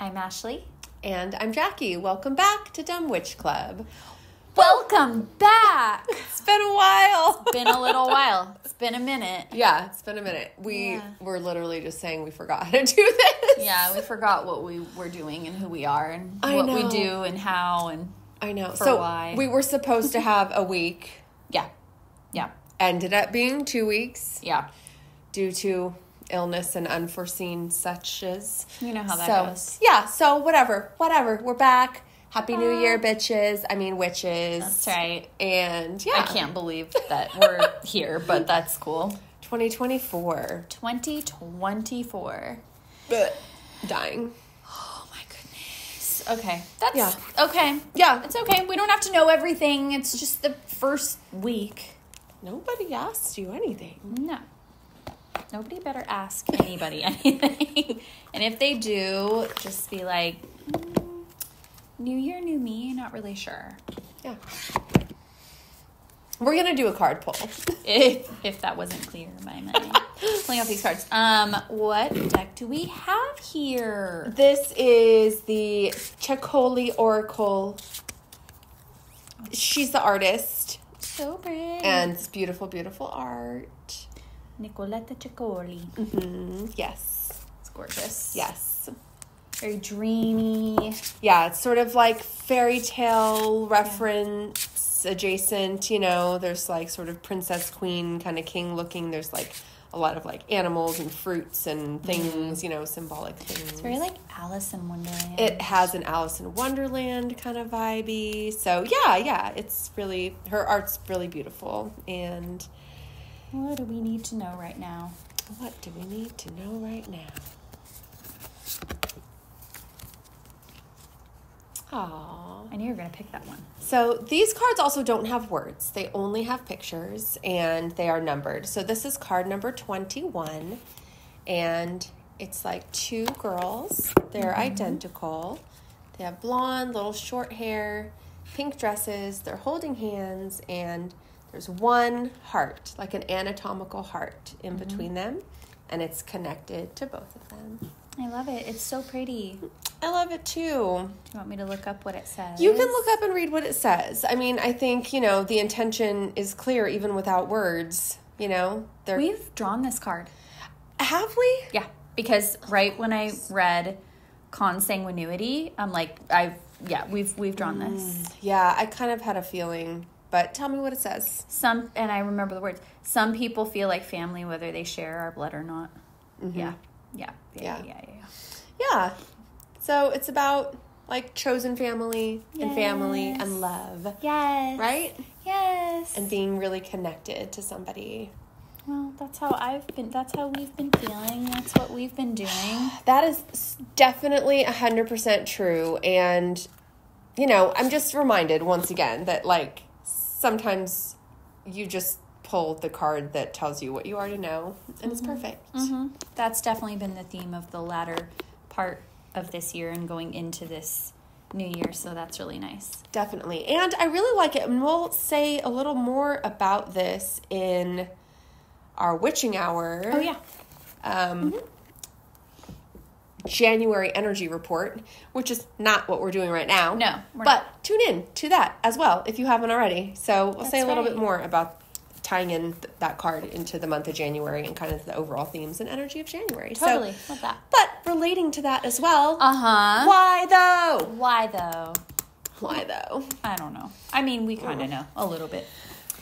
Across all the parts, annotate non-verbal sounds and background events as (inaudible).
I'm Ashley. And I'm Jackie. Welcome back to Dumb Witch Club. Welcome back. (laughs) It's been a while. it's been a little while. It's been a minute. Yeah, it's been a minute. We Yeah. were literally just saying we forgot how (laughs) to do this. Yeah, we forgot what we were doing and who we are and I what know. we do and how and I know. So why. we were supposed to have a week. (laughs) yeah. Yeah. Ended up being two weeks Yeah. due to illness and unforeseen such as. You know how that so, goes. Yeah, so whatever. Whatever. We're back. Happy New Year, uh, bitches. I mean, witches. That's right. And yeah, I can't believe that we're (laughs) here, but that's cool. 2024. 2024. But dying. Oh my goodness. Okay. That's Yeah. okay. Yeah. It's okay. We don't have to know everything. It's just the first week. Nobody asked you anything. No. Nobody better ask anybody (laughs) anything. and if they do, just be like, "Mm, New year, new me, not really sure. Yeah. We're gonna do a card pull. (laughs) If, if that wasn't clear by my mind. (laughs) Pulling out these cards. Um, what deck do we have here? This is the Ciccoli Oracle. She's the artist, So pretty. and it's beautiful, beautiful art. Nicoletta Ciccoli. hmm Yes, It's gorgeous. yes, Very dreamy. yeah. It's sort of like fairy tale reference adjacent. You know, there's like sort of princess queen kind of king looking. There's like a lot of like animals and fruits and things. You know, symbolic things. It's very like Alice in Wonderland. it has an Alice in Wonderland kind of vibey. So yeah, yeah, it's really her art's really beautiful. And What do we need to know right now? what do we need to know right now? Aww. I knew you were going to pick that one. So these cards also don't have words. They only have pictures and they are numbered. So this is card number 21 and it's like two girls. They're mm-hmm. identical. They have blonde, little short hair, pink dresses. They're holding hands and there's one heart, like an anatomical heart in mm-hmm. between them and it's connected to both of them. I love it. It's so pretty. I love it too. Do you want me to look up what it says? You can look up and read what it says. I mean, I think, you know, the intention is clear even without words, you know? They're We've drawn this card. Have we? Yeah, because right when I read consanguinity, I'm like, I've yeah, we've we've drawn this. Mm, yeah, I kind of had a feeling, but tell me what it says. Some and I remember the words. Some people feel like family whether they share our blood or not. Mm-hmm. Yeah. Yeah. Yeah. Yeah. Yeah. Yeah. yeah. Yeah. So it's about like chosen family and family and love, Yes. right? Yes. And being really connected to somebody. well, that's how I've been. That's how we've been feeling. That's what we've been doing. (sighs) That is definitely 100% true. And, you know, I'm just reminded once again that, like, sometimes you just pull the card that tells you what you already know, and it's perfect. hmm That's definitely been the theme of the latter part of this year and going into this new year. So that's really nice. Definitely. And I really like it. And we'll say a little more about this in our witching hour. Oh yeah. um, January energy report, which is not what we're doing right now. No, but tune in to that as well if you haven't already. So we'll say a little right. bit more about tying in th- that card into the month of January and kind of the overall themes and energy of January. Totally. So, Love that. but relating to that as well. Uh huh. why though? Why though? Why though? I don't know. I mean, we kind of know a little bit.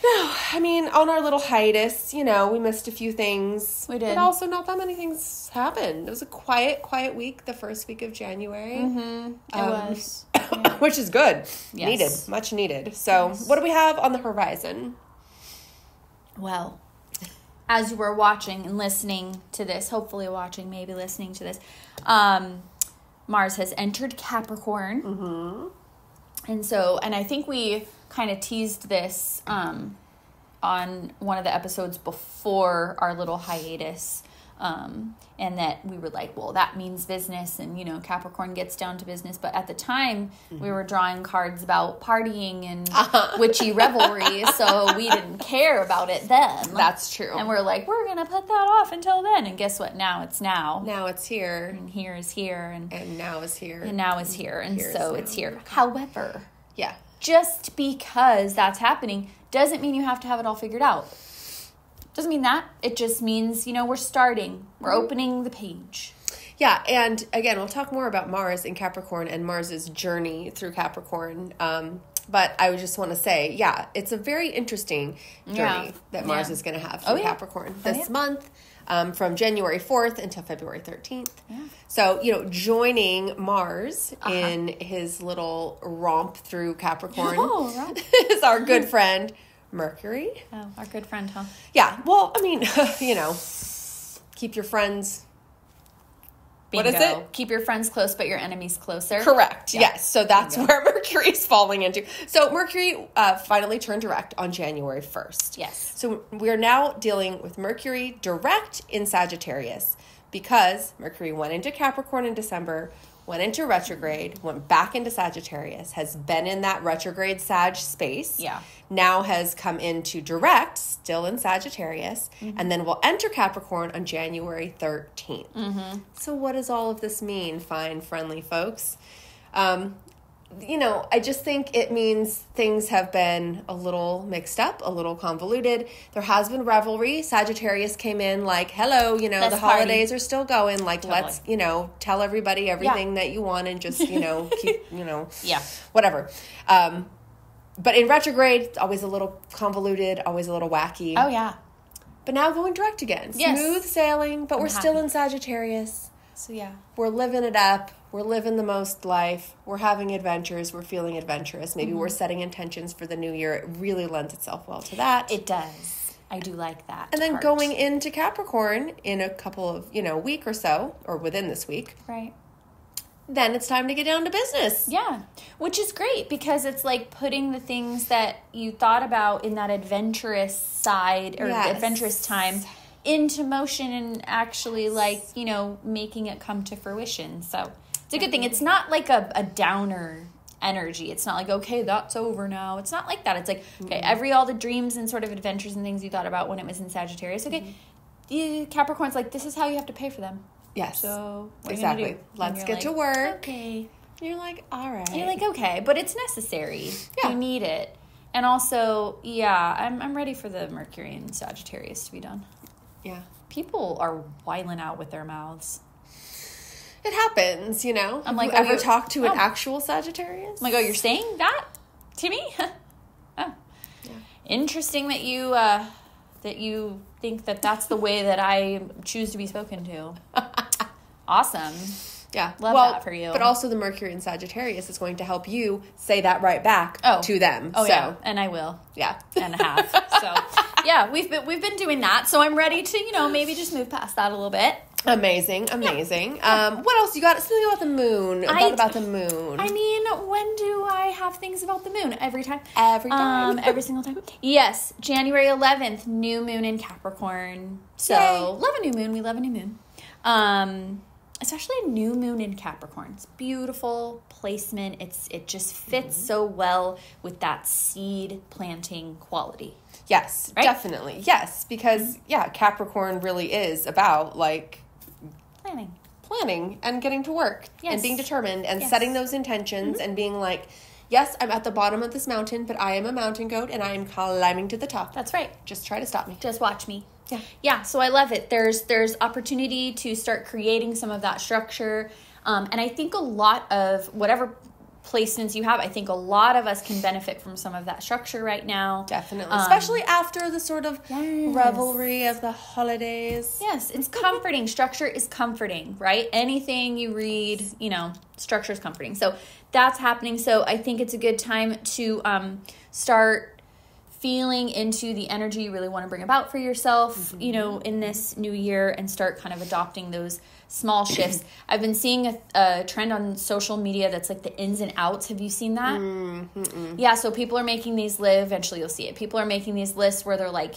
No, I mean, on our little hiatus, you know, we missed a few things. We did. But also, not that many things happened. It was a quiet, quiet week, the first week of January. Mm-hmm. It Um, was. (coughs) which is good. Yes. Needed, much needed. So, what do we have on the horizon? Well, as you were watching and listening to this, hopefully watching, maybe listening to this, um, Mars has entered Capricorn. Mm-hmm. And so, and I think we kind of teased this um, on one of the episodes before our little hiatus Um, and that we were like, well, that means business, and you know, Capricorn gets down to business. But at the time, Mm-hmm. we were drawing cards about partying and (laughs) Uh-huh. witchy revelry, so we didn't care about it then. That's true. and we're like, we're gonna put that off until then. And guess what? Now it's now, now it's here, and here is here, and, and now is here. and now is here, and Here so it's here. However, yeah. Just because that's happening doesn't mean you have to have it all figured out. Doesn't mean that. It just means, you know, we're starting. We're Mm-hmm. opening the page. Yeah, and again, we'll talk more about Mars in Capricorn and Mars's journey through Capricorn. Um, but I would just want to say, yeah, it's a very interesting journey Yeah. that Mars Yeah. is going to have Oh, yeah. Capricorn Oh, this yeah. month, um, from January 4th until February 13th. Yeah. So, you know, joining Mars Uh-huh. in his little romp through Capricorn Oh, (laughs) right. is our good friend Mercury. Oh, our good friend, huh? Yeah, well, I mean, (laughs) you know, keep your friends What is it? Keep your friends close, but your enemies closer. Correct. Yeah. Yes. So that's where (laughs) Mercury is falling into. So Mercury uh, finally turned direct on January 1st. Yes. So we're now dealing with Mercury direct in Sagittarius because Mercury went into Capricorn in December, went into retrograde, went back into Sagittarius, has been in that retrograde Sag space. Yeah. Now has come into direct, still in Sagittarius, Mm-hmm. and then will enter Capricorn on January 13th. Mm-hmm. So, what does all of this mean, fine, friendly folks? Um, you know, I just think it means things have been a little mixed up, a little convoluted. There has been revelry. Sagittarius came in like, hello, you know, Let's the party. holidays are still going. Like, Totally. let's, you know, tell everybody everything that you want and just, you know, keep, (laughs) you know, Yeah. whatever. Um, but in retrograde, it's always a little convoluted, always a little wacky. Oh, yeah. But now going direct again. Yes. Smooth sailing, but we're still in Sagittarius So, yeah. we're living it up. We're living the most life. We're having adventures. We're feeling adventurous. Maybe we're mm-hmm. setting intentions for the new year. It really lends itself well to that. It does. I do like that. and then part. going into Capricorn in a couple of, you know, week or so, or within this week, Right. then it's time to get down to business. Yeah, which is great because it's like putting the things that you thought about in that adventurous side or Yes. adventurous time into motion and actually like, you know, making it come to fruition. So it's a good thing. It's not like a, a downer energy. It's not like, okay, that's over now. It's not like that. It's like, okay, every all the dreams and sort of adventures and things you thought about when it was in Sagittarius, okay, mm-hmm. you, Capricorn's like, this is how you have to pay for them. Yes. So what are you exactly. Let's get like, to work. Okay. You're like, all right. And you're like, okay, but it's necessary. Yeah. You need it. And also, yeah, I'm, I'm ready for the Mercury and Sagittarius to be done. yeah. People are whiling out with their mouths. It happens, you know. I'm Have like, ever you- talked to an oh. actual Sagittarius? I'm like, oh, you're saying that to me? (laughs) oh. yeah. Interesting that you uh, that you think that that's the way that I choose to be spoken to. (laughs) awesome. Yeah. Love well, that for you. But also the Mercury in Sagittarius is going to help you say that right back Oh. to them. Oh so, yeah, and I will. yeah. and half. So (laughs) yeah, we've been we've been doing that. So I'm ready to you know maybe just move past that a little bit. Amazing, amazing. Um, what else you got? Something about the moon. I thought about the moon. I mean, when do I have things about the moon? Every time. Every time. Um, (laughs) every single time. Yes, January 11th, new moon in Capricorn. So Yay. love a new moon. We love a new moon. Um, especially a new moon in Capricorn. It's beautiful placement. It's it just fits Mm-hmm. so well with that seed planting quality. yes, Right? Mm-hmm. definitely. Yes, because yeah, Capricorn really is about like Planning. planning and getting to work Yes. and being determined and Yes. Mm-hmm. setting those intentions and being like, yes, I'm at the bottom of this mountain, but I am a mountain goat and I am climbing to the top. That's right. Just try to stop me. Just watch me. Yeah. Yeah, so I love it. There's there's opportunity to start creating some of that structure. Um, and I think a lot of whatever placements you have, I think a lot of us can benefit from some of that structure right now. Definitely. Um, Especially after the sort of Yes. revelry of the holidays. Yes, it's comforting. (laughs) Structure is comforting, right? Anything you read, you know, structure is comforting. So that's happening. So I think it's a good time to um, start feeling into the energy you really want to bring about for yourself, you know, mm-hmm. in this new year and start kind of adopting those small shifts. (clears throat) I've been seeing a, a trend on social media that's like the ins and outs. Have you seen that? Mm, yeah, so people are making these live, eventually you'll see it. People are making these lists where they're like,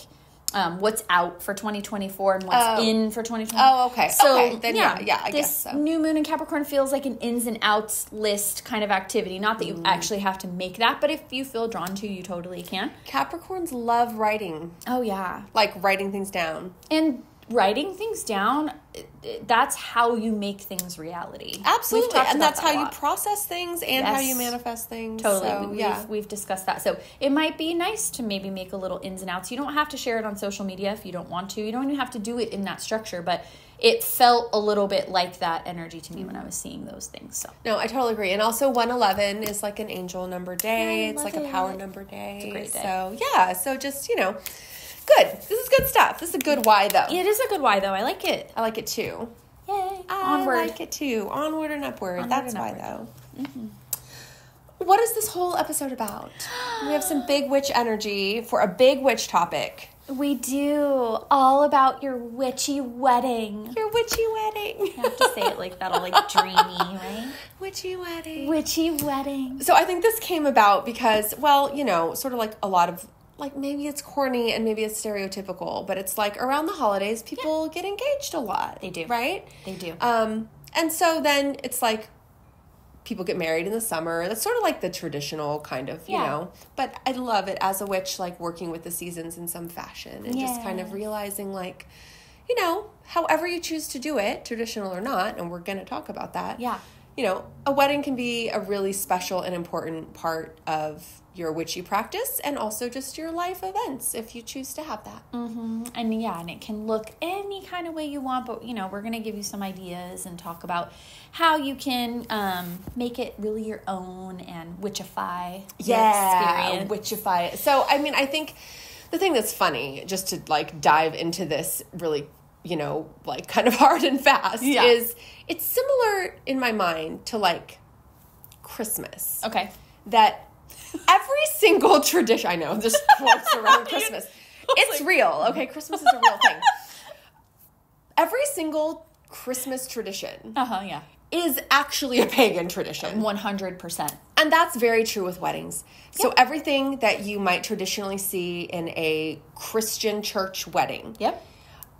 um, what's out for 2024 and what's Oh. in for 2020. Oh, okay. So Okay. Then yeah, yeah, I this guess so. new moon in Capricorn feels like an ins and outs list kind of activity. Not that Mm. you actually have to make that, but if you feel drawn to, you totally can. Capricorns love writing, Oh yeah, like writing things down. and writing things down. it- it- That's how you make things reality. Absolutely. And that's that how you process things and how you manifest things. Totally. So, we- yeah. We've, we've discussed that. So it might be nice to maybe make a little ins and outs. You don't have to share it on social media if you don't want to. You don't even have to do it in that structure, but it felt a little bit like that energy to me when I was seeing those things. So No, I totally agree. And also 111 is like an angel number day. I it's like a power number day. a great day. So yeah, so just, you know, good. This is good stuff. This is a good why though. it is a good why though. I like it. I like it too. Yay. I Onward. like it too. Onward and upward. Onward That's and why upward. Mm-hmm. though. What is this whole episode about? we have some big witch energy for a big witch topic. We do all about your witchy wedding. Your witchy wedding. You have to say it like that, all like (laughs) dreamy, right? witchy wedding. Witchy wedding. So I think this came about because, well, you know, sort of like a lot of like maybe it's corny and maybe it's stereotypical, but it's like around the holidays people get engaged a lot. They do. right? They do. Um, and so then it's like people get married in the summer. That's sort of like the traditional kind of, you know. But I love it as a witch, like working with the seasons in some fashion and just kind of realizing, like, you know, however you choose to do it, traditional or not, and we're going to talk about that. Yeah. You know, a wedding can be a really special and important part of your witchy practice and also just your life events if you choose to have that. hmm And yeah, and it can look any kind of way you want, but you know, we're gonna give you some ideas and talk about how you can um, make it really your own and witchify yeah, experience. witchify it. So, I mean, I think the thing that's funny, just to like dive into this really, you know, like kind of (laughs) hard and fast, Yeah. is it's similar in my mind to like Christmas. Okay. That every single (laughs) tradition, I know, just quotes around (laughs) Christmas. It's real, okay? Christmas is a real thing. Every single Christmas tradition Uh huh. Yeah. is actually a pagan tradition. One hundred percent. And that's very true with weddings. So everything that you might traditionally see in a Christian church wedding Yep.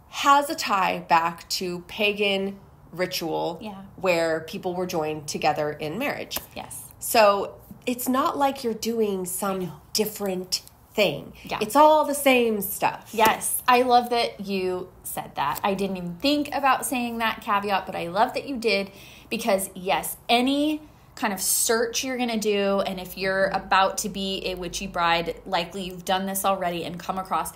Has a tie back to pagan ritual Yeah. where people were joined together in marriage. Yes. So it's not like you're doing some different thing. Yeah. It's all the same stuff. Yes, I love that you said that. I didn't even think about saying that caveat, but I love that you did because, yes, any kind of search you're going to do, and if you're about to be a witchy bride, likely you've done this already and come across.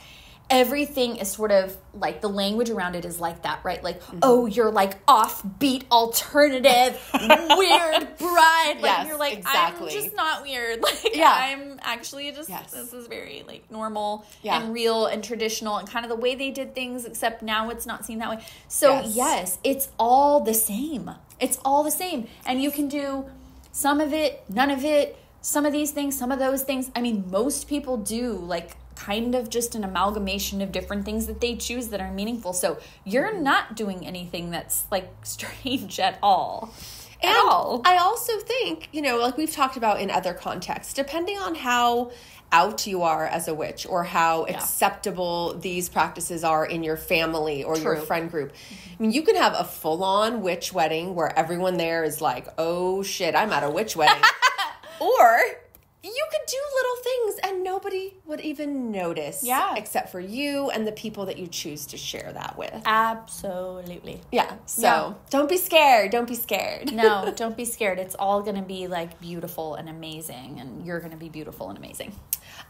Everything is sort of like the language around it is like that, right? Like, Mm-hmm. oh, you're like offbeat, alternative, (laughs) weird bride. Like, Yes, you're like, exactly. I'm just not weird. (laughs) Like, Yeah. I'm actually just, Yes. this is very like normal Yeah. and real and traditional and kind of the way they did things except now it's not seen that way so Yes. yes, it's all the same it's all the same and you can do some of it none of it some of these things some of those things i mean most people do like kind of just an amalgamation of different things that they choose that are meaningful. So you're mm-hmm. not doing anything that's like (laughs) strange at all. At And all. I also think, you know, like we've talked about in other contexts, depending on how out you are as a witch or how acceptable these practices are in your family or your friend group. Mm-hmm. I mean, you can have a full on witch wedding where everyone there is like, oh shit, I'm at a witch wedding. (laughs) or you could do little things and nobody would even notice. Yeah. Except for you and the people that you choose to share that with. absolutely Yeah. So Yeah. don't be scared. Don't be scared. no, (laughs) don't be scared. It's all going to be like beautiful and amazing, and you're going to be beautiful and amazing.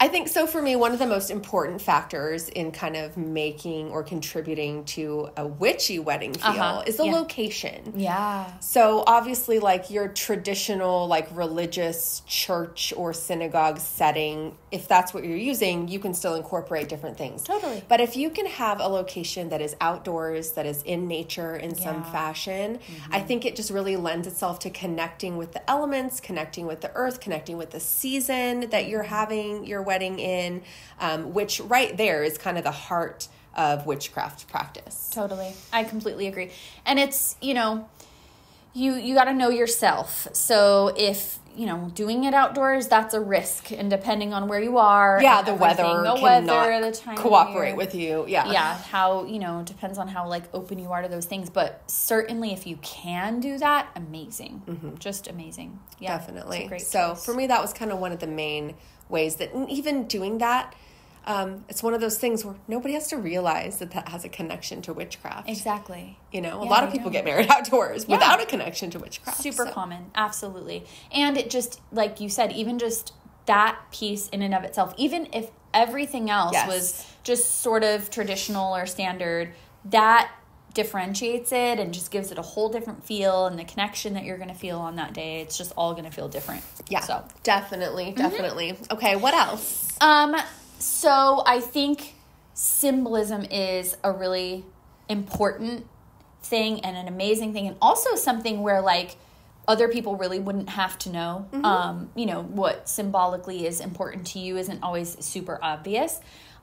I think so for me, one of the most important factors in kind of making or contributing to a witchy wedding feel Uh-huh. is the Yeah. location. Yeah. So obviously like your traditional like religious church or synagogue setting, if that's what you're using, you can still incorporate different things. Totally. But if you can have a location that is outdoors, that is in nature in some Yeah. Mm-hmm. fashion, I think it just really lends itself to connecting with the elements, connecting with the earth, connecting with the season that you're having your wedding in, um, which right there is kind of the heart of witchcraft practice. Totally. I completely agree. And it's, you know, you you got to know yourself. So if you know, doing it outdoors, that's a risk. And depending on where you are, Yeah, the weather the weather, the time cooperate with you. Yeah. Yeah, how, you know, depends on how like open you are to those things. But certainly if you can do that, amazing. Just amazing. Yeah. definitely. great so choice. for me, that was kind of one of the main ways that, even doing that, um, it's one of those things where nobody has to realize that that has a connection to witchcraft. Exactly. You know, a Yeah, lot of people get married (laughs) outdoors Yeah. without a connection to witchcraft. super so- common absolutely and it just like you said even just that piece in and of itself even if everything else Yes. was just sort of traditional or standard that differentiates it and just gives it a whole different feel and the connection that you're going to feel on that day it's just all going to feel different Yeah, so definitely, Mm-hmm. definitely. Okay, what else? um so i think symbolism is a really important thing and an amazing thing and also something where like other people really wouldn't have to know um you know what symbolically is important to you isn't always super obvious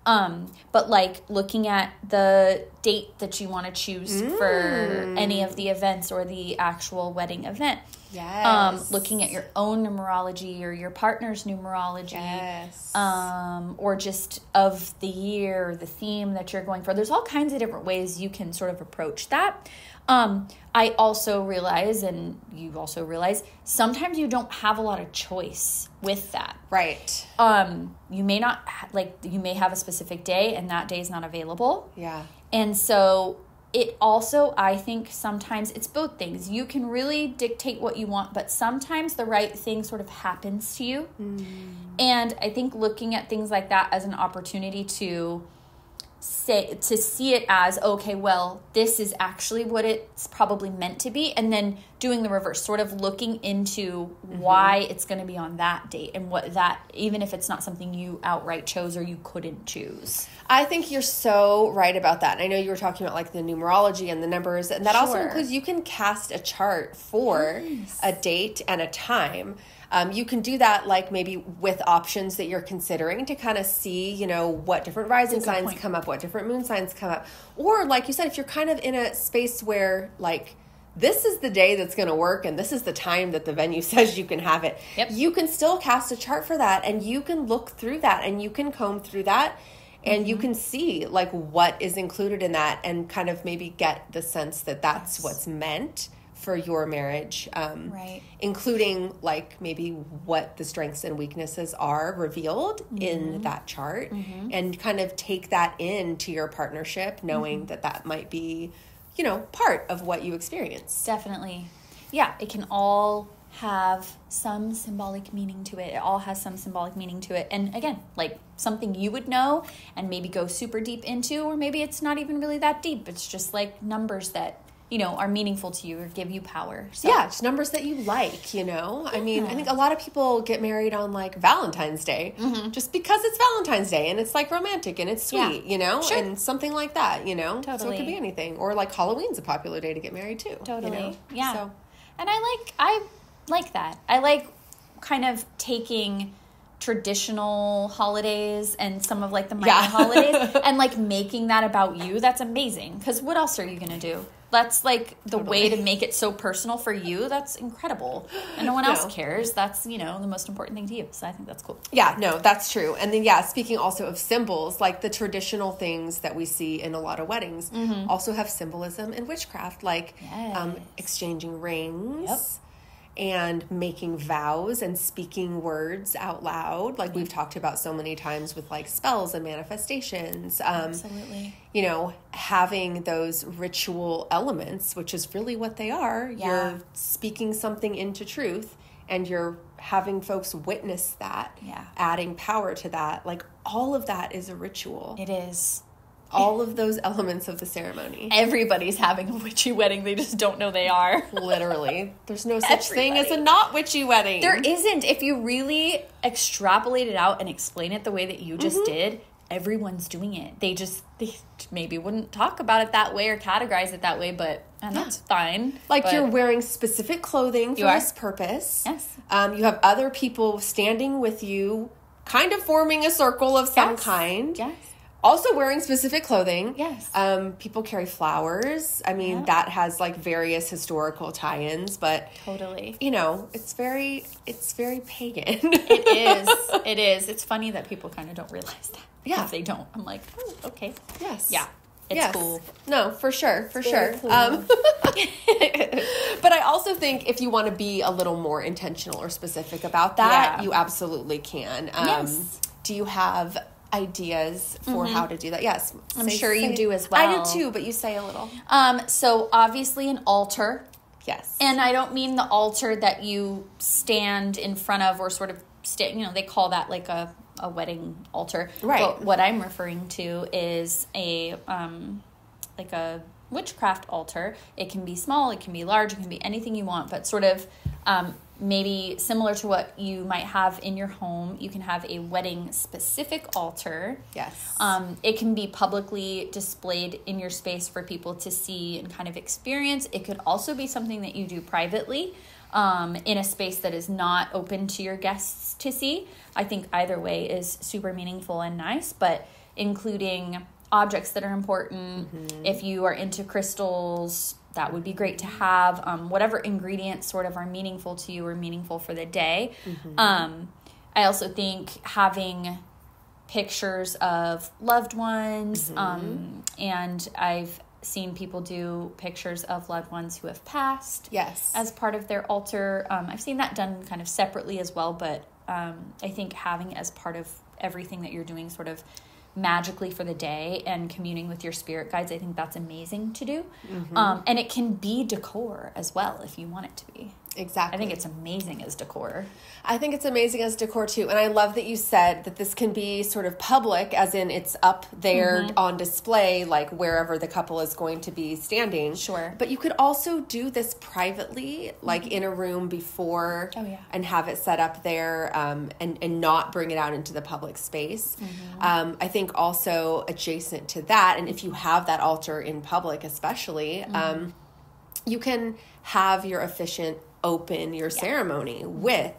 um but like looking at the date that you want to choose for any of the events or the actual wedding event Yes. um looking at your own numerology or your partner's numerology Yes. um, or just of the year, the theme that you're going for. There's all kinds of different ways you can sort of approach that. Um, I also realize, and you also realize, sometimes you don't have a lot of choice with that. right. Um, you may not like you may have a specific day, and that day is not available. Yeah. And so it also, I think sometimes it's both things. You can really dictate what you want, but sometimes the right thing sort of happens to you. And I think looking at things like that as an opportunity to say to see it as okay well this is actually what it's probably meant to be and then doing the reverse sort of looking into why it's going to be on that date and what that even if it's not something you outright chose or you couldn't choose I think you're so right about that. I know you were talking about like the numerology and the numbers, and that also includes you can cast a chart for a date and a time. Um, you can do that like maybe with options that you're considering to kind of see, you know, what different rising signs point. come up, what different moon signs come up. Or like you said, if you're kind of in a space where like this is the day that's going to work and this is the time that the venue (laughs) says you can have it. Yep. You can still cast a chart for that and you can look through that and you can comb through that and Mm-hmm. you can see like what is included in that and kind of maybe get the sense that that's Yes. what's meant for your marriage um, Right. including like maybe what the strengths and weaknesses are revealed Mm-hmm. in that chart and kind of take that into your partnership knowing Mm-hmm. that that might be you know part of what you experience Definitely. Yeah, it can all have some symbolic meaning to it. It all has some symbolic meaning to it. And again, like something you would know and maybe go super deep into, or maybe it's not even really that deep. It's just like numbers that, you know, are meaningful to you or give you power. So yeah it's numbers that you like you know i mean i think a lot of people get married on like valentine's day mm-hmm. just because it's valentine's day and it's like romantic and it's Yeah. sweet you know Sure. and something like that you know so it could be anything or like halloween's a popular day to get married too Totally. you know? Yeah. so And I like I like that. I like kind of taking traditional holidays and some of like the minor Yeah. holidays (laughs) and like making that about you. That's amazing. Because what else are you gonna do? That's like the way to make it so personal for you. That's incredible. And no one (gasps) else cares. That's, you know, the most important thing to you. So I think that's cool. Yeah, no, that's true. And then, yeah, speaking also of symbols, like the traditional things that we see in a lot of weddings also have symbolism in witchcraft, like um, exchanging rings. Yep. And making vows and speaking words out loud, like we've talked about so many times with like spells and manifestations. Um, Absolutely. you know, having those ritual elements, which is really what they are. Yeah. You're speaking something into truth and you're having folks witness that, Yeah. adding power to that. Like all of that is a ritual. It is. All of those elements of the ceremony. Everybody's having a witchy wedding. They just don't know they are. (laughs) Literally. There's no such thing as a not witchy wedding. There isn't. If you really extrapolate it out and explain it the way that you just Mm-hmm. did, everyone's doing it. They just they maybe wouldn't talk about it that way or categorize it that way, but and that's fine. like you're wearing specific clothing for this purpose. Yes. Um, you have other people standing with you, kind of forming a circle of some Yes. kind. Yes. Also wearing specific clothing. Yes. Um, people carry flowers. I mean, Yeah. that has like various historical tie-ins, but Totally. you know, it's very it's very pagan. It is. (laughs) It is. It's funny that people kind of don't realize that. Yeah. If they don't, I'm like, oh, okay. Yes. Yeah. It's Yes. cool. No, for sure, for sure. cool. Um, (laughs) (laughs) but I also think if you want to be a little more intentional or specific about that, Yeah. you absolutely can. Um, Yes. Do you have ideas for how to do that? Yes. I'm sure you do as well. I do too, but you say a little. Um, so obviously an altar. Yes. And I don't mean the altar that you stand in front of or sort of stand, you know, they call that like a, a wedding altar. Right. But what I'm referring to is a, um, like a witchcraft altar. It can be small, it can be large, it can be anything you want, but sort of, um, maybe similar to what you might have in your home, you can have a wedding specific altar. yes. Um, it can be publicly displayed in your space for people to see and kind of experience. It could also be something that you do privately um, in a space that is not open to your guests to see. I think either way is super meaningful and nice, but including objects that are important. If you are into crystals, that would be great to have. Um, whatever ingredients sort of are meaningful to you or meaningful for the day. Um, I also think having pictures of loved ones um, and i've seen people do pictures of loved ones who have passed yes. as part of their altar um, i've seen that done kind of separately as well but um, i think having as part of everything that you're doing sort of magically for the day and communing with your spirit guides i think that's amazing to do. Um, and it can be decor as well if you want it to be exactly. i think it's amazing as decor I think it's amazing as decor too. And I love that you said that this can be sort of public, as in it's up there Mm-hmm. on display, like wherever the couple is going to be standing. Sure. But you could also do this privately, like in a room before, Oh, yeah. and have it set up there um, and, and not bring it out into the public space. Mm-hmm. Um, I think also adjacent to that, and if you have that altar in public, especially, Mm-hmm. um, you can have your officiant open your ceremony with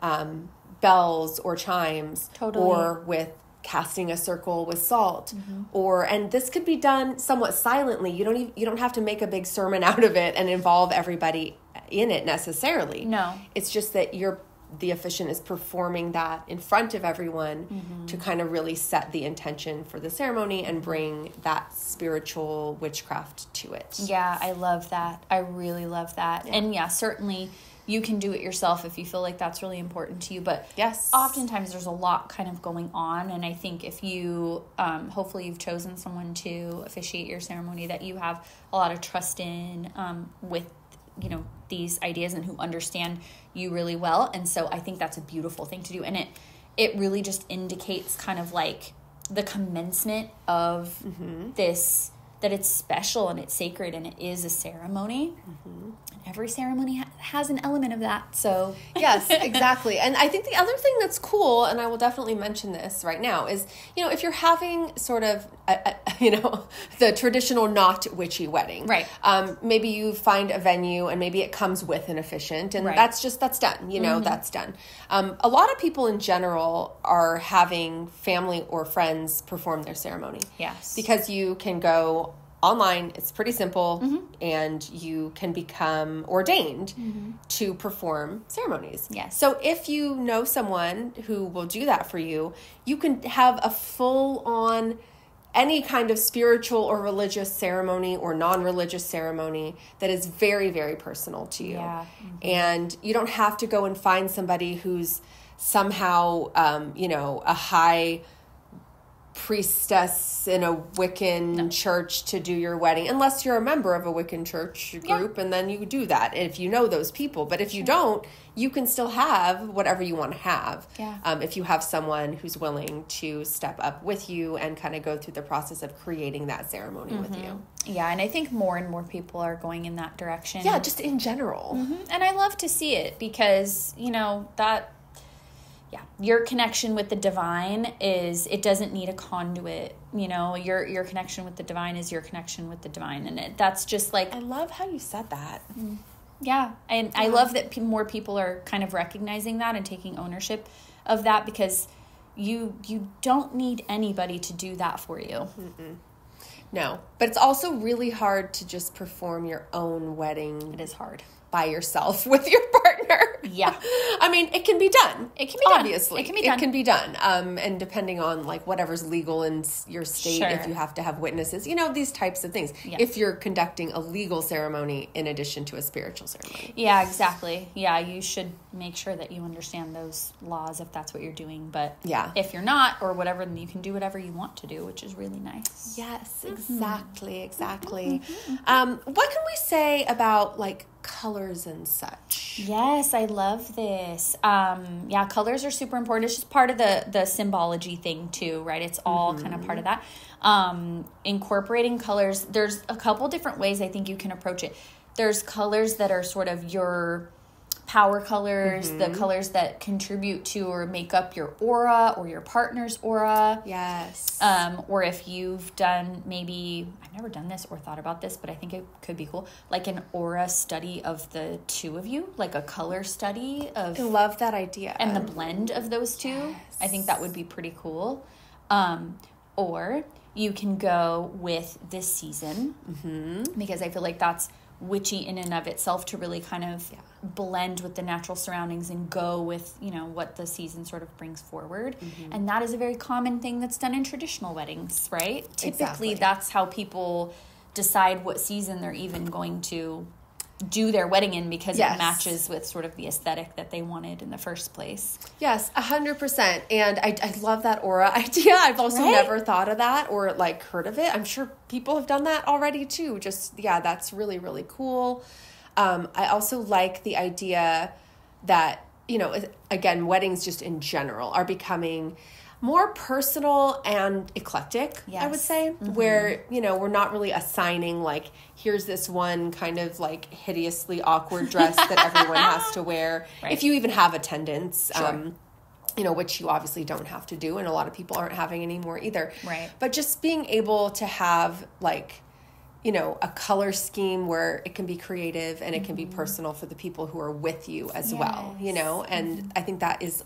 um, bells or chimes Totally. or with casting a circle with salt. Or and this could be done somewhat silently. You don't even, you don't have to make a big sermon (laughs) out of it and involve everybody in it necessarily. No. it's just that you're the officiant is performing that in front of everyone to kind of really set the intention for the ceremony and bring that spiritual witchcraft to it Yeah, I love that. I really love that. And yeah, certainly you can do it yourself if you feel like that's really important to you. But Yes. oftentimes there's a lot kind of going on. And I think if you, um, hopefully, you've chosen someone to officiate your ceremony that you have a lot of trust in um, with, you know, these ideas and who understand you really well. And so I think that's a beautiful thing to do. And it, it really just indicates kind of like the commencement of mm-hmm. this that it's special and it's sacred and it is a ceremony and every ceremony ha- has an element of that so (laughs) yes, exactly. And I think the other thing that's cool, and I will definitely mention this right now, is you know if you're having sort of a, a, (laughs) you know the traditional not witchy wedding, Right. Um, maybe you find a venue and maybe it comes with an officiant, and Right. that's just that's done. You know that's done. Um, a lot of people in general are having family or friends perform their ceremony. Yes. because you can go online it's pretty simple mm-hmm. and you can become ordained mm-hmm. to perform ceremonies. Yes. so if you know someone who will do that for you you can have a full on any kind of spiritual or religious ceremony or non-religious ceremony that is very very personal to you. Yeah. Mm-hmm. and you don't have to go and find somebody who's somehow um, you know a high priestess in a Wiccan church to do your wedding, unless you're a member of a Wiccan church group, and then you do that if you know those people. But if you don't, you can still have whatever you want to have. Yeah. Um, if you have someone who's willing to step up with you and kind of go through the process of creating that ceremony with you. yeah and i think more and more people are going in that direction Yeah, just in general. Mhm. and i love to see it because you know that yeah your connection with the divine is it doesn't need a conduit you know your your connection with the divine is your connection with the divine and it, that's just like I love how you said that. Mm. Yeah, and I love that more people are kind of recognizing that and taking ownership of that because, You you don't need anybody to do that for you. No, but it's also really hard to just perform your own wedding It is hard. by yourself (laughs) with your partner. Yeah. (laughs) I mean, it can be done. It can be done. Obviously, It can be done. It can be done. Um, and depending on like whatever's legal in your state, Sure. if you have to have witnesses, you know these types of things. Yeah. If you're conducting a legal ceremony in addition to a spiritual ceremony. Yeah, exactly. Yeah, you should make sure that you understand those laws if that's what you're doing. But Yeah. if you're not or whatever, then you can do whatever you want to do, which is really nice. Yes, Mm-hmm. exactly, exactly. Um, what can we say about like colors and such? Yes, I love this. Um, yeah, colors are super important. It's just part of the the symbology thing too, right? It's all kind of part of that. Um, incorporating colors. There's a couple different ways I think you can approach it. There's colors that are sort of your power colors, the colors that contribute to or make up your aura or your partner's aura. Yes. Um, or if you've done maybe I've never done this or thought about this, but I think it could be cool, like an aura study of the two of you, like a color study of I love that idea. and the blend of those two. I think that would be pretty cool. Um, or you can go with this season because I feel like that's witchy in and of itself to really kind of blend with the natural surroundings and go with you know what the season sort of brings forward. Mm-hmm. And that is a very common thing that's done in traditional weddings right? Typically Exactly. that's how people decide what season they're even going to do their wedding in because Yes. it matches with sort of the aesthetic that they wanted in the first place. Yes, a hundred percent. And I, I love that aura (laughs) idea. I've also Right? never thought of that or like heard of it. I'm sure people have done that already too. Just yeah, that's really really cool. Um, I also like the idea that you know again weddings just in general are becoming more personal and eclectic i would Yes. Mm-hmm. say where you know we're not really assigning like here's this one kind of like hideously awkward dress that everyone has to (laughs) wear Right. if you even have attendance Sure. um, you know which you obviously don't have to do and a lot of people aren't having anymore either Right. but just being able to have like you know a color scheme where it can be creative and it can be personal for the people who are with you as well you Mm-hmm. Know and i think that is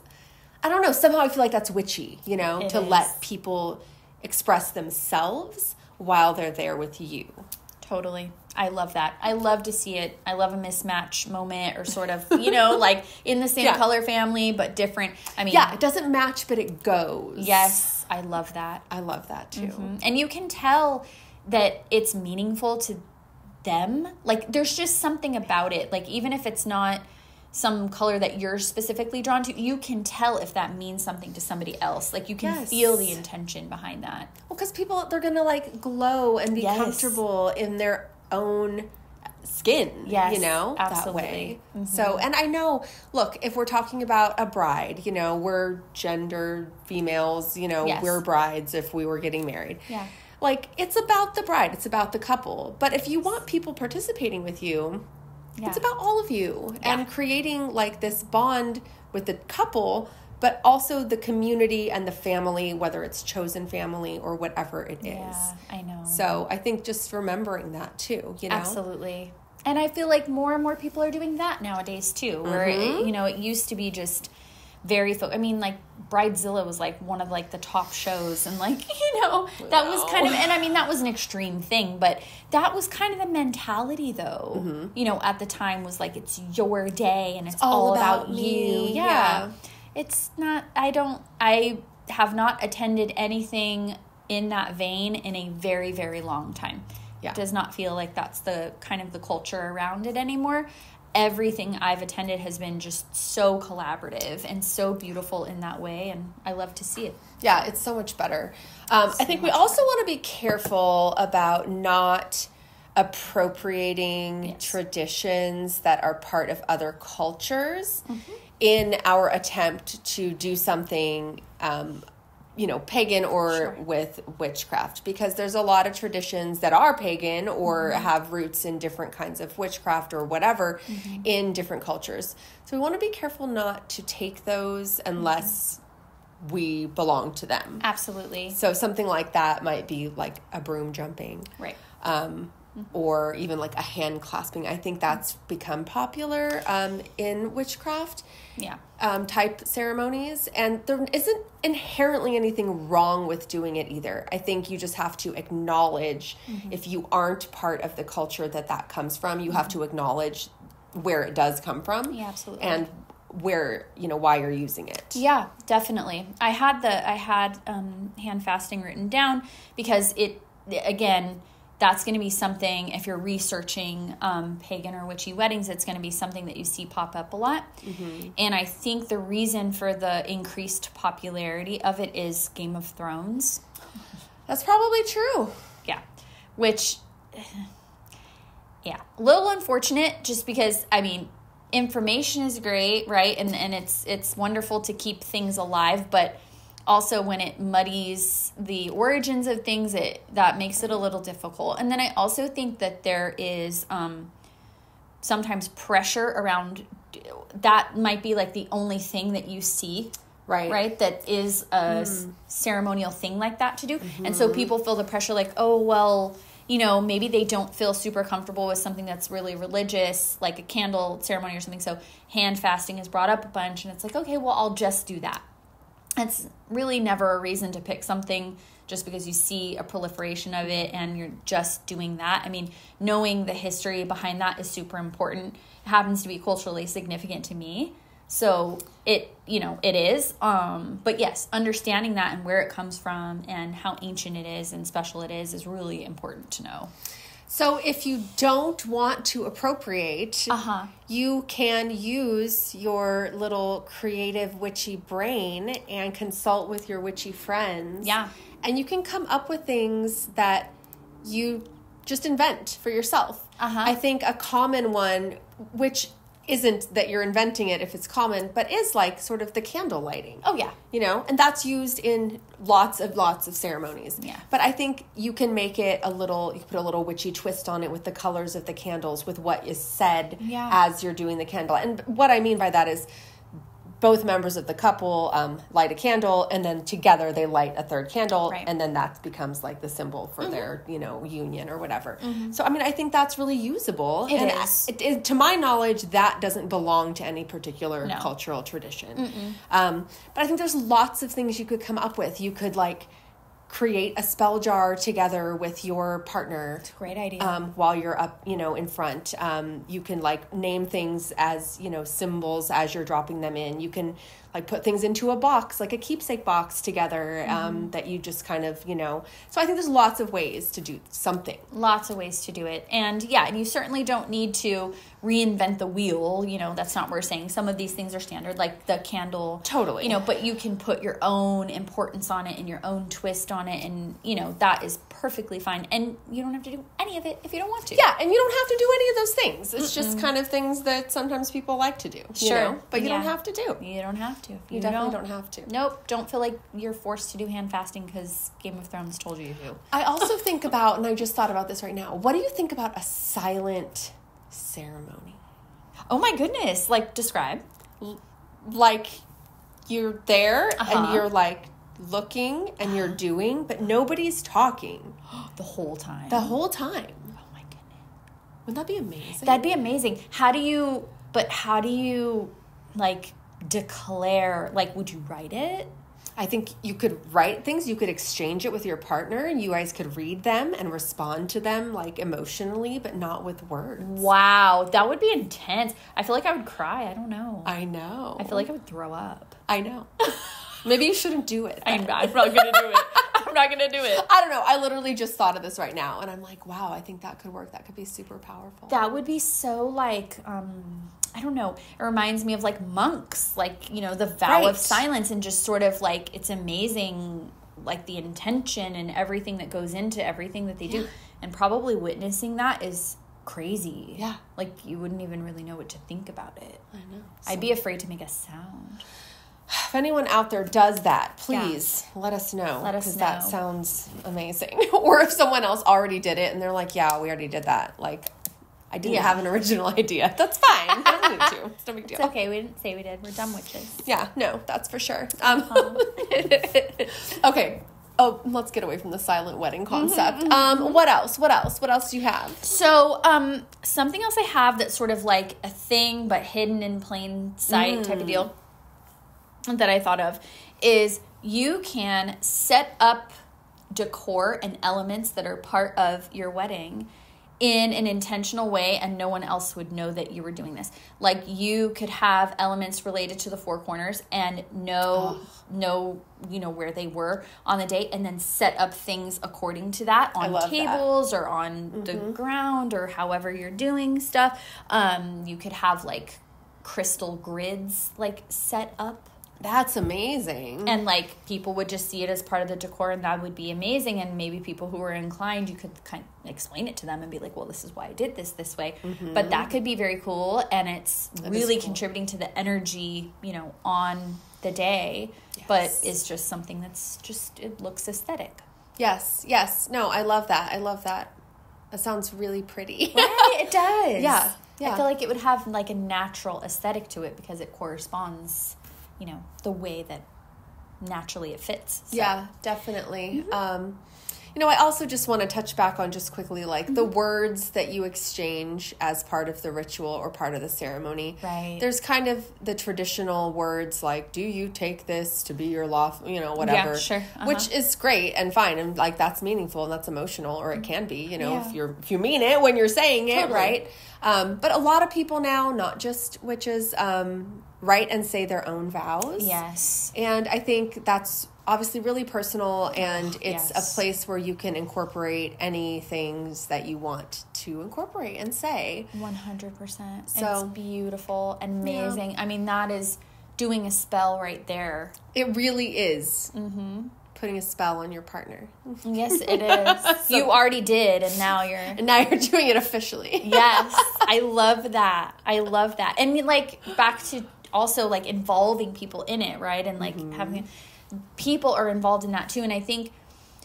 i don't know somehow i feel like that's witchy you know It to is. let people express themselves while they're there with you Totally. I love that. I love to see it. I love a mismatch moment or sort of, you know, (laughs) like in the same Yeah. color family but different. I mean, yeah it doesn't match but it goes yes, I love that. i love that too Mm-hmm. And you can tell that it's meaningful to them. Like there's just something about it. Like even if it's not some color that you're specifically drawn to, you can tell if that means something to somebody else. Like you can Yes. feel the intention behind that. Well, because people they're gonna like glow and be Yes. comfortable in their own skin. Yes, you know that absolutely. Mm-hmm. way. So, and I know, look, if we're talking about a bride, you know, we're gender females. You know, Yes. we're brides if we were getting married. Yeah. Like it's about the bride, it's about the couple. But if you want people participating with you, Yeah. it's about all of you Yeah. and creating like this bond with the couple but also the community and the family whether it's chosen family or whatever it is Yeah, I know. so i think just remembering that too you know Absolutely. And I feel like more and more people are doing that nowadays too, where Mm-hmm. it, you know it used to be just very. Fo- I mean, like Bridezilla was like one of like the top shows, and like (laughs) you know that was kind of. And I mean that was an extreme thing, but that was kind of the mentality though. Mm-hmm. You know, at the time was like it's your day and it's, all all, about about, you. Yeah. yeah, it's not. I don't. I have not attended anything in that vein in a very very long time Yeah. does not feel like that's the kind of the culture around it anymore. Everything I've attended has been just so collaborative and so beautiful in that way, and I love to see it. Yeah, it's so much better. Um, I think we also want to be careful about not appropriating Yes. traditions that are part of other cultures Mm-hmm. in our attempt to do something, um, you know, pagan or Sure. with witchcraft, because there's a lot of traditions that are pagan or Mm-hmm. have roots in different kinds of witchcraft or whatever Mm-hmm. in different cultures. So we want to be careful not to take those unless we belong to them. Absolutely. So something like that might be like a broom jumping. Right. Um, or even like a hand clasping. I think that's become popular um, in witchcraft Yeah. um, type ceremonies, and there isn't inherently anything wrong with doing it either. I think you just have to acknowledge if you aren't part of the culture that that comes from, you have to acknowledge where it does come from, Yeah, absolutely. and where you know why you're using it. Yeah, definitely. I had the I had um, hand fasting written down because it again that's going to be something if you're researching um, pagan or witchy weddings it's going to be something that you see pop up a lot. And i think the reason for the increased popularity of it is game of thrones. That's probably true. yeah. Which yeah a little unfortunate just because i mean information is great right? And and it's it's wonderful to keep things alive but also when it muddies the origins of things it that makes it a little difficult. And then i also think that there is um sometimes pressure around that might be like the only thing that you see Right. right that is a s- ceremonial thing like that to do. And so people feel the pressure like oh well you know maybe they don't feel super comfortable with something that's really religious like a candle ceremony or something. So hand fasting is brought up a bunch and it's like okay well i'll just do that it's really never a reason to pick something just because you see a proliferation of it and you're just doing that. I mean, knowing the history behind that is super important. It happens to be culturally significant to me. So it, you know, it is. Um, but yes, understanding that and where it comes from and how ancient it is and special it is is really important to know. So if you don't want to appropriate, Uh-huh. you can use your little creative witchy brain and consult with your witchy friends. Yeah. And you can come up with things that you just invent for yourself. Uh-huh. I think a common one, which isn't that you're inventing it if it's common, but is like sort of the candle lighting Oh yeah. you know and that's used in lots of lots of ceremonies Yeah. but i think you can make it a little you can put a little witchy twist on it with the colors of the candles with what is said Yeah. as you're doing the candle and what i mean by that is both members of the couple um, light a candle and then together they light a third candle Right. and then that becomes like the symbol for their you know union or whatever. So i mean i think that's really usable. It and is. it, it, to my knowledge that doesn't belong to any particular No. cultural tradition. Um, but i think there's lots of things you could come up with. You could like create a spell jar together with your partner Great idea. um, while you're up you know in front um, you can like name things as you know symbols as you're dropping them in you can like put things into a box like a keepsake box together um, that you just kind of you know so i think there's lots of ways to do something. Lots of ways to do it. And yeah and you certainly don't need to reinvent the wheel you know that's not what we're saying. Some of these things are standard like the candle Totally. you know but you can put your own importance on it and your own twist on it and you know that is perfectly fine. And you don't have to do any of it if you don't want to. Yeah and you don't have to do any of those things. It's just kind of things that sometimes people like to do you Sure. know? but you don't have to do. You don't have to you definitely don't have to nope don't feel like you're forced to do hand fasting because game of thrones told you to I also think about, and I just thought about this right now. What do you think about a silent ceremony? oh my goodness like describe Like you're there Uh-huh. and you're like looking and you're (gasps) doing, but nobody's talking (gasps) the whole time the whole time. oh my goodness Wouldn't that be amazing? That'd be amazing. How do you, but how do you like declare, like, would you write it? I think you could write things, you could exchange it with your partner, and you guys could read them and respond to them like emotionally, but not with words. Wow, that would be intense. I feel like I would cry. I don't know. I know. I feel like I would throw up. I know. (laughs) Maybe you shouldn't do it. I'm, I'm not gonna do it. (laughs) I'm not gonna do it. I don't know. I literally just thought of this right now, and I'm like, wow, I think that could work. That could be super powerful. That would be so like, um, I don't know. It reminds me of like monks, like you know, the vow Right. of silence, and just sort of like it's amazing, like the intention and everything that goes into everything that they do, and probably witnessing that is crazy. Yeah. like you wouldn't even really know what to think about it. I know. I'd be afraid to make a sound. If anyone out there does that, please let us know. Let us Because that sounds amazing. (laughs) or if someone else already did it and they're like, yeah, we already did that. Like, I didn't Yeah. have an original (laughs) idea. That's fine. I don't need to. (laughs) It's no big deal. It's okay. We didn't say we did. We're dumb witches. Yeah, no, that's for sure. Um, Uh-huh. okay. Oh, let's get away from the silent wedding concept. Um, what else? What else? What else do you have? So, um, something else I have that's sort of like a thing but hidden in plain sight type of deal that I thought of is you can set up decor and elements that are part of your wedding in an intentional way and no one else would know that you were doing this. Like you could have elements related to the four corners and know know, you know, where they were on the date and then set up things according to that on love that. tables or on the ground or however you're doing stuff. Um you could have like crystal grids like set up That's amazing. and like people would just see it as part of the decor and that would be amazing and maybe people who were inclined you could kind of explain it to them and be like well this is why i did this this way but that could be very cool and it's Mm-hmm. really cool. contributing to the energy you know on the day but it's just something that's just it looks aesthetic yes, yes. No, I love that. I love that. That sounds really pretty. (laughs) right it (laughs) does Yeah, yeah. i feel like it would have like a natural aesthetic to it because it corresponds you know the way that naturally it fits So- Yeah, definitely. Um, you know, I also just want to touch back on just quickly like the words that you exchange as part of the ritual or part of the ceremony. Right. There's kind of the traditional words like, "Do you take this to be your law, You know, whatever. Yeah, sure. Uh-huh. Which is great and fine, and like that's meaningful and that's emotional, or it can be. You know, Yeah. if you're if you mean it when you're saying it, Totally. right? Um, but a lot of people now, not just witches, um, write and say their own vows. yes And I think that's obviously really personal and (sighs) it's yes. a place where you can incorporate any things that you want to incorporate and say. One hundred percent. So- It's beautiful and amazing. I mean, that is doing a spell right there. It really is mm-hmm. putting a spell on your partner. (laughs) Yes, it is. (laughs) you already did, and now you're. And (laughs) now you're doing it officially. Yes, I love that. I love that, and like back to also like involving people in it, right? And like having people are involved in that too. And I think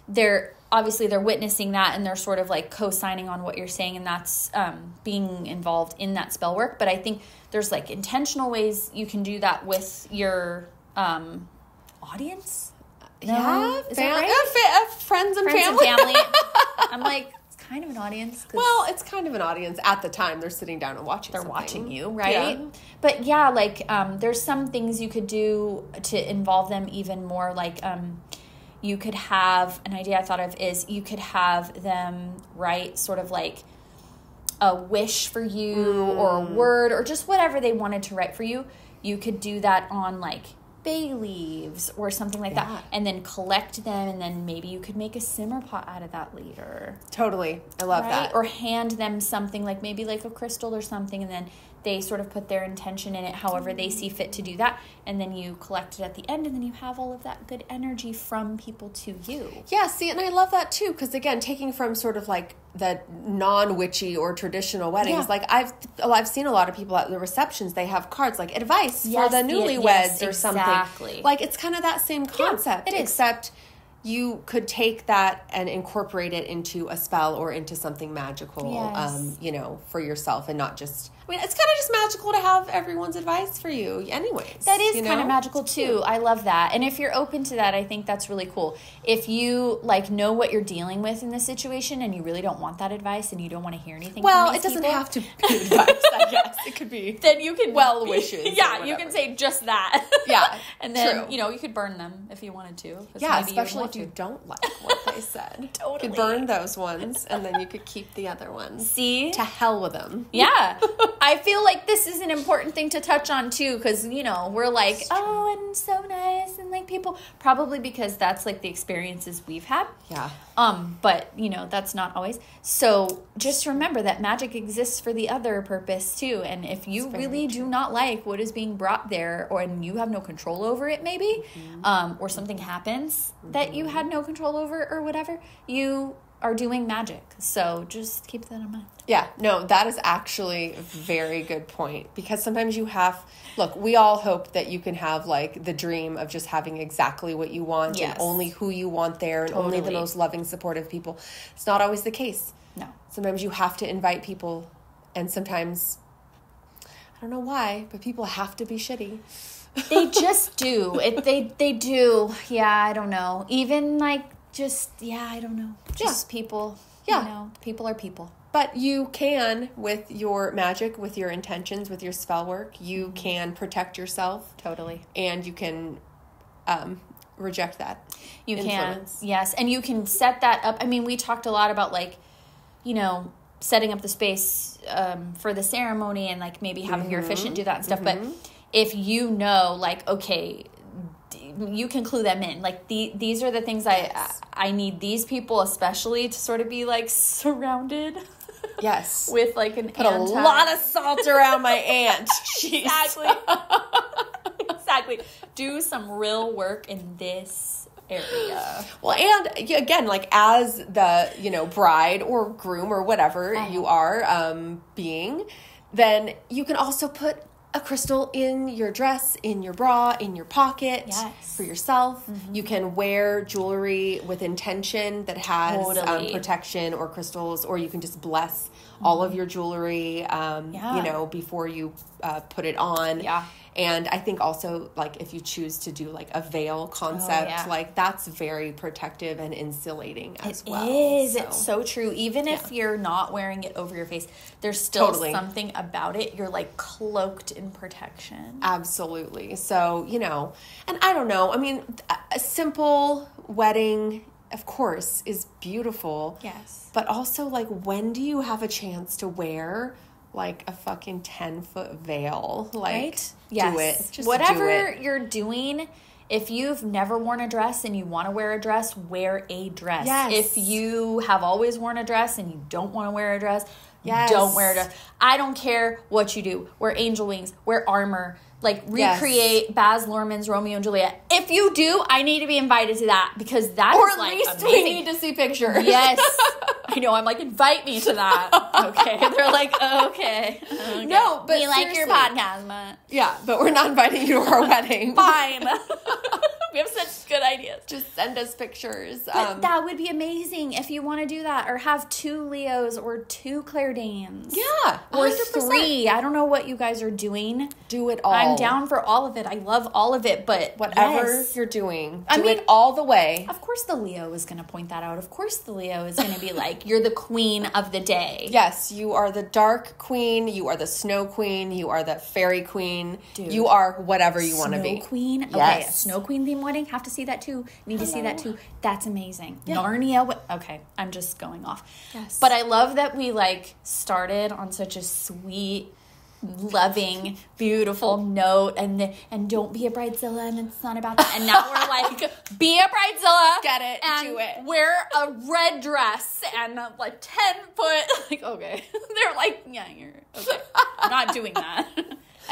they're obviously they're witnessing that and they're sort of like co-signing on what you're saying and that's um, being involved in that spell work but i think there's like intentional ways you can do that with your um, audience No? yeah, Is fam- right? uh, fa- uh, friends and friends family. and family (laughs) i'm like kind of an audience. well, it's kind of an audience at the time. They're sitting down and watching. they're something. watching you, right? Yeah. But yeah, like um, there's some things you could do to involve them even more. Like um, you could have an idea I thought of is you could have them write sort of like a wish for you or a Mm. word or just whatever they wanted to write for you. You could do that on like bay leaves or something like Yeah. that and then collect them and then maybe you could make a simmer pot out of that later Totally. I love right? that. Or hand them something like maybe like a crystal or something, and then they sort of put their intention in it however they see fit to do that. And then you collect it at the end, and then you have all of that good energy from people to you. Yeah, see, and I love that too because again, taking from sort of like the non-witchy or traditional weddings, Yeah. like I've oh, I've seen a lot of people at the receptions. They have cards like advice Yes, for the newlyweds yes, or something. exactly. Like it's kind of that same concept, is. except you could take that and incorporate it into a spell or into something magical, Yes. um, you know, for yourself and not just. I mean, it's kind of just magical to have everyone's advice for you, anyways. That is you kind of magical too. I love that. And if you're open to that, I think that's really cool. If you like know what you're dealing with in this situation and you really don't want that advice and you don't want to hear anything Well, it doesn't people, have to be (laughs) advice. I guess it could be. (laughs) then you can well wishes (laughs) yeah, you can say just that. Yeah, and then true. you know you could burn them if you wanted to. Yeah, maybe you especially want if you to. don't like what they said. You Totally. could burn those ones and then you could keep the other ones. see. To hell with them. Yeah, I feel like this is an important thing to touch on too, because you know we're like, oh, and so nice, and like people probably because that's like the experiences we've had. Yeah. Um, but you know that's not always. So just remember that magic exists for the other purpose too. And if you really do not like what is being brought there, or and you have no control over it, maybe, Mm-hmm. um, or something happens that you had no control over, or whatever, you are doing magic. So just keep that in mind. Yeah, no, that is actually a very good point because sometimes you have look, we all hope that you can have like the dream of just having exactly what you want Yes. and only who you want there and only the most loving supportive people. It's not always the case. No. Sometimes you have to invite people and sometimes I don't know why, but people have to be shitty. they just do it they they do yeah i don't know even like just yeah, I don't know. Just people. Yeah. You know, people are people. But you can, with your magic, with your intentions, with your spell work, you can protect yourself Totally. and you can um, reject that. You influence. can. Yes. And you can set that up. I mean, we talked a lot about like, you know, setting up the space um, for the ceremony and like maybe having your officiant do that and stuff. But if you know, like, okay, you can clue them in. Like the these are the things I I need these people especially to sort of be like surrounded (laughs) Yes. with like an Put a lot of salt around my aunt. (laughs) Exactly (laughs) exactly do some real work in this area. Well, and again, like as the you know bride or groom or whatever you are um, being, then you can also put a crystal in your dress, in your bra, in your pocket Yes. for yourself. You can wear jewelry with intention that has um, protection or crystals, or you can just bless all of your jewelry, um, Yeah. you know, before you uh, put it on. Yeah. And I think also like if you choose to do like a veil oh, concept, yeah. like that's very protective and insulating as It well. is. So- It's so true. Even if you're not wearing it over your face, there's still Totally. something about it. You're like cloaked in protection. Absolutely. So, you know, and I don't know. I mean, a- a simple wedding, of course, is beautiful. Yes. But also, like, when do you have a chance to wear like a fucking 10 foot veil? Like, Right? Do it. Just Whatever do it. you're doing, if you've never worn a dress and you want to wear a dress, wear a dress. Yes. If you have always worn a dress and you don't want to wear a dress, Yes. don't wear a dress. I don't care what you do. Wear angel wings, wear armor, like Yes. recreate Baz Luhrmann's Romeo and Juliet. If you do, I need to be invited to that because that Or at like least we need to see pictures. Yes. (laughs) I know. I'm like, invite me to that. (laughs) Okay. They're like, okay. okay. No, but we like your seriously. podcast, but yeah, but we're not inviting you to our (laughs) wedding. fine. (laughs) we have such good ideas. Just send us pictures. But Um, that would be amazing if you want to do that, or have two Leos or two Claire Danes. yeah, Or 100%. three. I don't know what you guys are doing. Do it all. I'm down for all of it. I love all of it, but Whatever yes. you're doing, do I mean- it all the way. Of course, the Leo is going to point that out. Of course, the Leo is going to be like, "You're the queen of the day." (laughs) Yes, you are the dark queen. You are the snow queen. You are the fairy queen. Dude. You are whatever you want to be. Queen. Okay, Yes. Snow Queen theme wedding. Have to see that too. Need to see that too. That's amazing. Narnia. we- Okay, I'm just going off. Yes. But I love that we like started on such a sweet, loving, beautiful note, and the, and don't be a bridezilla, and it's not about that. And now we're (laughs) like, be a bridezilla. Get it, And do it. Wear a red dress and uh, like ten foot. (laughs) Like okay, (laughs) they're like, yeah, you're okay. Not doing that.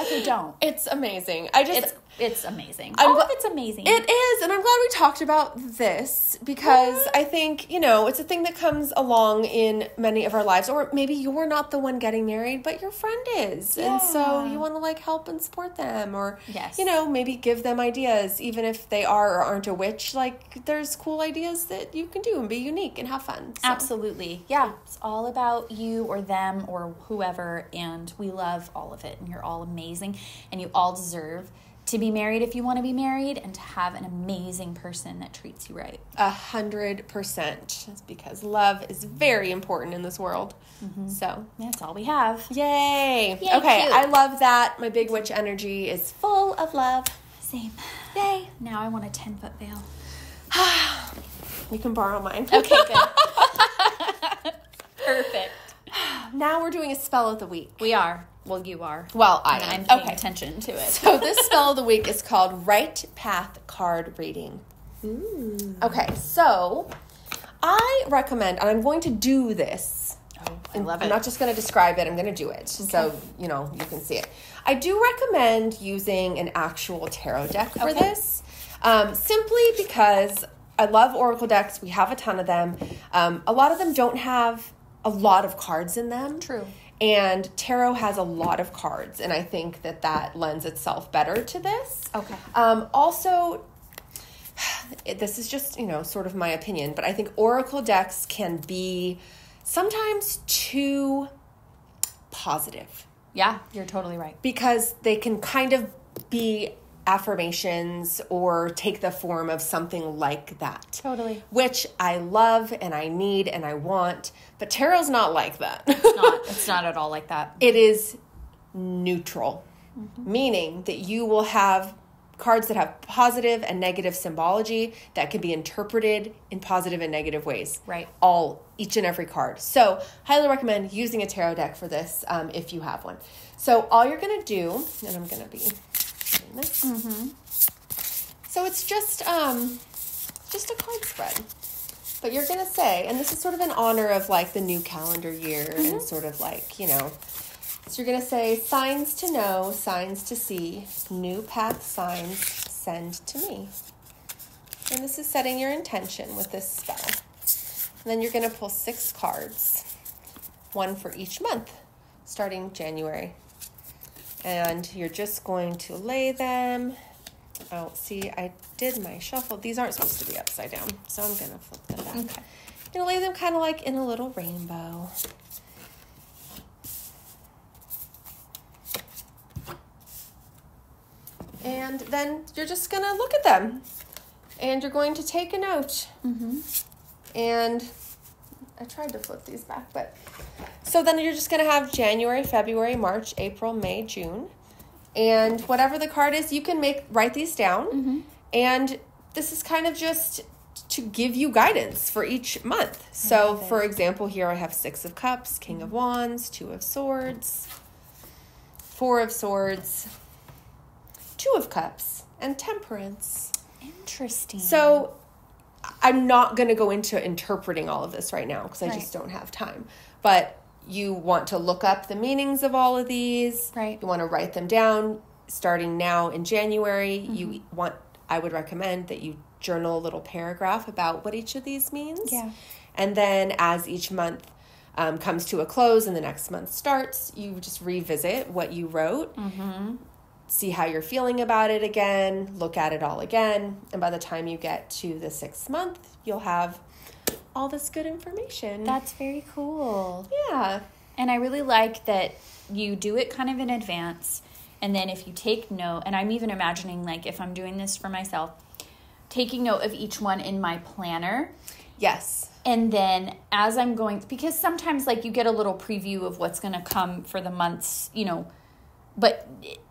okay, don't. It's amazing. I just It's it's amazing. I'm All gl- it's amazing. It is, and I'm glad we talked about this because I think, you know, it's a thing that comes along in many of our lives. Or maybe you're not the one getting married, but your friend is. And so you want to like help and support them or, Yes. you know, maybe give them ideas, even if they are or aren't a witch. Like, there's cool ideas that you can do and be unique and have fun. So. Absolutely. Yeah. It's all about you or them or whoever and we love all of it and you're all amazing and you all deserve to be married if you want to be married and to have an amazing person that treats you right. A hundred percent. It's because love is very important in this world. Mm-hmm. So, That's all we have. yay. Yay, okay, cute. I love that. My big witch energy is full of love. Same. Yay. Now I want a 10 foot veil. (sighs) You can borrow mine. Okay, good. (laughs) Perfect. now we're doing a spell of the week. We are. Well, you are. Well, I And am. I'm paying okay. attention to it. So this (laughs) spell of the week is called Right Path Card Reading. Okay, so I recommend, and I'm going to do this. Oh, I love it. I'm not just going to describe it, I'm going to do it. So, you know, you can see it. I do recommend using an actual tarot deck for Okay. this, um, simply because I love Oracle decks. We have a ton of them. Um, a lot of them don't have a lot of cards in them. True. And tarot has a lot of cards, and I think that that lends itself better to this. Okay. Um, also, (sighs) this is just you know sort of my opinion, but I think oracle decks can be sometimes too positive Yeah, you're totally right. because they can kind of be affirmations or take the form of something like that. Totally. Which I love and I need and I want, but tarot's not like that. It's not, (laughs) it's not at all like that. it is neutral, meaning that you will have cards that have positive and negative symbology that can be interpreted in positive and negative ways. Right. All, each and every card. So, highly recommend using a tarot deck for this um, if you have one. So, all you're going to do, and I'm going to be doing this. So, it's just um, just a card spread. But you're going to say, and this is sort of in honor of like the new calendar year and sort of like, you know, so you're going to say signs to know, signs to see, new path signs send to me. And this is setting your intention with this spell. And then you're going to pull six cards, one for each month, starting January. And you're just going to lay them. Oh, see, I did my shuffle. These aren't supposed to be upside down, so I'm going to flip them back. Okay. I'm going to lay them kind of like in a little rainbow. And then you're just going to look at them. And you're going to take a note. Mm-hmm. And I tried to flip these back, but so then you're just going to have January, February, March, April, May, June. And whatever the card is, you can make write these down. Mm-hmm. And this is kind of just to give you guidance for each month. So, for example, here I have 6 of cups, king of wands, 2 of swords, 4 of swords, 2 of cups, and temperance. Interesting. So I'm not going to go into interpreting all of this right now because I Right. just don't have time. But you want to look up the meanings of all of these. Right. You want to write them down starting now in January. Mm-hmm. You want I would recommend that you journal a little paragraph about what each of these means. Yeah. And then as each month um, comes to a close and the next month starts, you just revisit what you wrote Mm-hmm. See how you're feeling about it again, look at it all again, and by the time you get to the sixth month, you'll have all this good information. That's very cool. yeah. And I really like that you do it kind of in advance. And then if you take note, and I'm even imagining like if I'm doing this for myself, taking note of each one in my planner. Yes. And then as I'm going, because sometimes like you get a little preview of what's going to come for the months, you know, but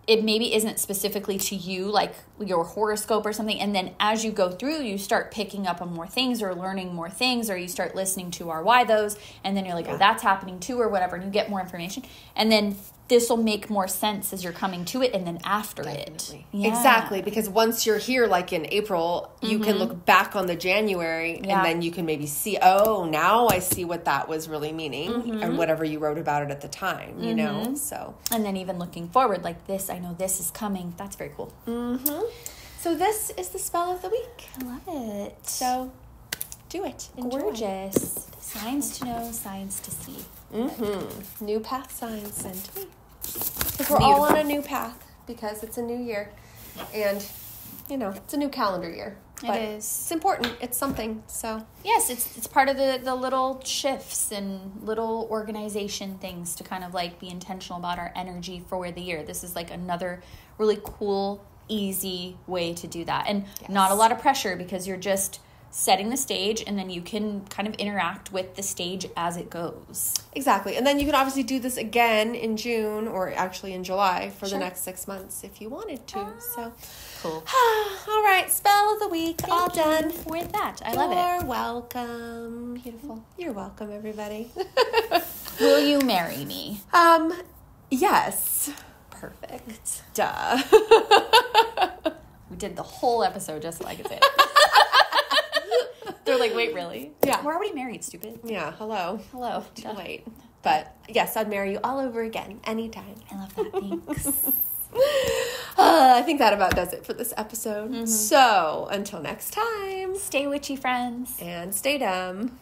it- maybe isn't specifically to you, like your horoscope or something. And then as you go through, you start picking up on more things or learning more things, or you start listening to our why those. And then you're like, oh, that's happening too, or whatever. And you get more information. And then this will make more sense as you're coming to it and then after it. Yeah. Exactly, because once you're here, like in April, you can look back on the January Mm-hmm. Yeah. and then you can maybe see, oh, now I see what that was really meaning Mm-hmm. and whatever you wrote about it at the time, you know? So, And then even looking forward, like this, I know this is coming. That's very cool. so this is the spell of the week. I love it. So, do it. Enjoy. gorgeous. Signs to know, signs to see. Mm-hmm. New path signs sent to me. Because we're all on a new path because it's a new year. And, you know, it's a new calendar year. It But is. It's important. It's something. So, Yes, it's it's part of the the little shifts and little organization things to kind of like be intentional about our energy for the year. This is like another really cool, easy way to do that, and not a lot of pressure because you're just setting the stage, and then you can kind of interact with the stage as it goes. exactly. And then you can obviously do this again in June or actually in July for Sure. the next six months if you wanted to. So, Cool. (sighs) all right. Spell of the week. all done. with that. I love it. You're welcome. Beautiful. You're welcome, everybody. (laughs) Will you marry me? um, yes. Perfect. Duh. (laughs) We did the whole episode just like it. (laughs) They're like, wait, really? Yeah. We're already married, stupid. yeah. Hello. Hello. Too Duh. late. But yes, I'd marry you all over again, anytime. I love that. Thanks. (laughs) Uh, I think that about does it for this episode. So until next time, Stay witchy, friends. and stay dumb.